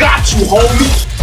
got you, homie.